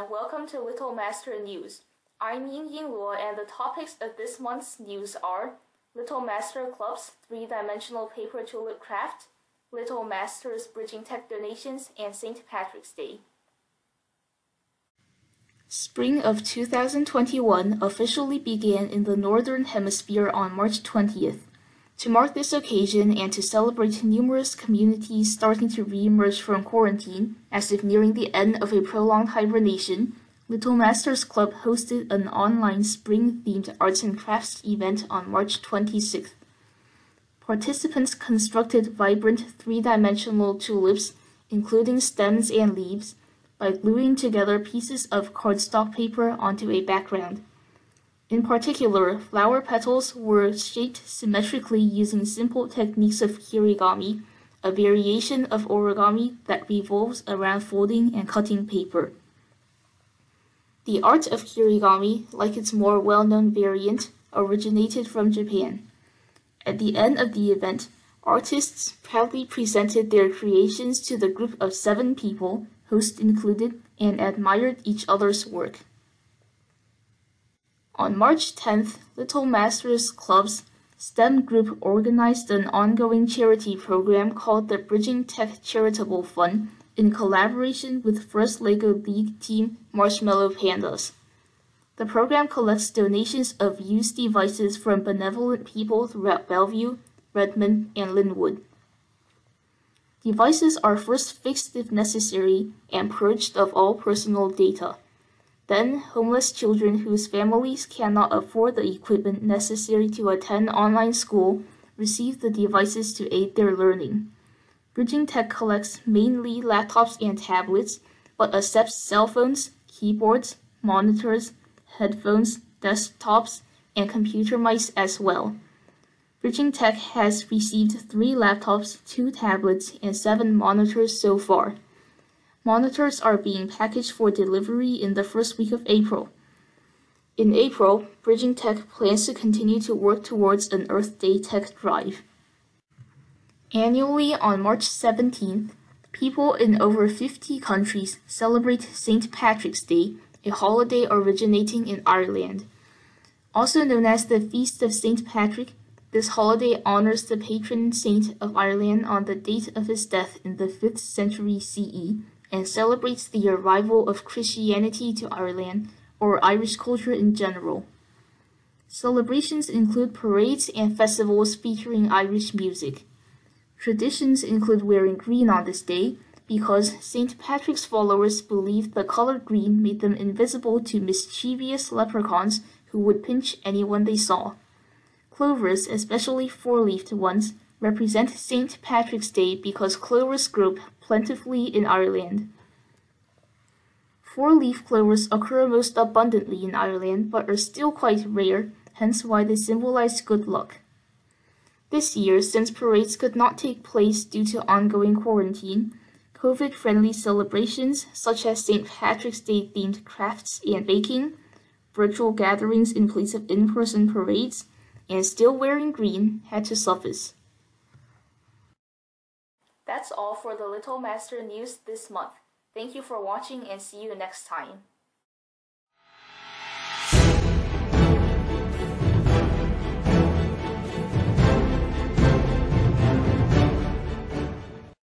welcome to Little Master News. I'm Ying Ying Luo, and the topics of this month's news are Little Master Club's three-dimensional paper tulip craft, Little Master's Bridging Tech donations, and St. Patrick's Day. Spring of 2021 officially began in the Northern Hemisphere on March 20th. To mark this occasion and to celebrate numerous communities starting to re-emerge from quarantine, as if nearing the end of a prolonged hibernation, Little Masters Club hosted an online spring-themed arts and crafts event on March 26th. Participants constructed vibrant three-dimensional tulips, including stems and leaves, by gluing together pieces of cardstock paper onto a background. In particular, flower petals were shaped symmetrically using simple techniques of kirigami, a variation of origami that revolves around folding and cutting paper. The art of kirigami, like its more well-known variant, originated from Japan. At the end of the event, artists proudly presented their creations to the group of seven people host included, and admired each other's work. On March 10th, Little Masters Club's STEM group organized an ongoing charity program called the Bridging Tech Charitable Fund in collaboration with First LEGO League team Marshmallow Pandas. The program collects donations of used devices from benevolent people throughout Bellevue, Redmond, and Lynnwood. Devices are first fixed if necessary and purged of all personal data. Then, homeless children whose families cannot afford the equipment necessary to attend online school receive the devices to aid their learning. Bridging Tech collects mainly laptops and tablets, but accepts cell phones, keyboards, monitors, headphones, desktops, and computer mice as well. Bridging Tech has received three laptops, two tablets, and seven monitors so far. Monitors are being packaged for delivery in the first week of April. In April, Bridging Tech plans to continue to work towards an Earth Day tech drive. Annually on March 17th, people in over 50 countries celebrate St. Patrick's Day, a holiday originating in Ireland. Also known as the Feast of St. Patrick, this holiday honors the patron saint of Ireland on the date of his death in the 5th century CE and celebrates the arrival of Christianity to Ireland or Irish culture in general. Celebrations include parades and festivals featuring Irish music. Traditions include wearing green on this day because St. Patrick's followers believed the color green made them invisible to mischievous leprechauns who would pinch anyone they saw. Clovers, especially four-leafed ones, represent St. Patrick's Day because clovers grow plentifully in Ireland. Four-leaf clovers occur most abundantly in Ireland but are still quite rare, hence why they symbolize good luck. This year, since parades could not take place due to ongoing quarantine, COVID-friendly celebrations such as St. Patrick's Day themed crafts and baking, virtual gatherings in place of in-person parades, and still wearing green had to suffice. That's all for the Little Master news this month. Thank you for watching and see you next time.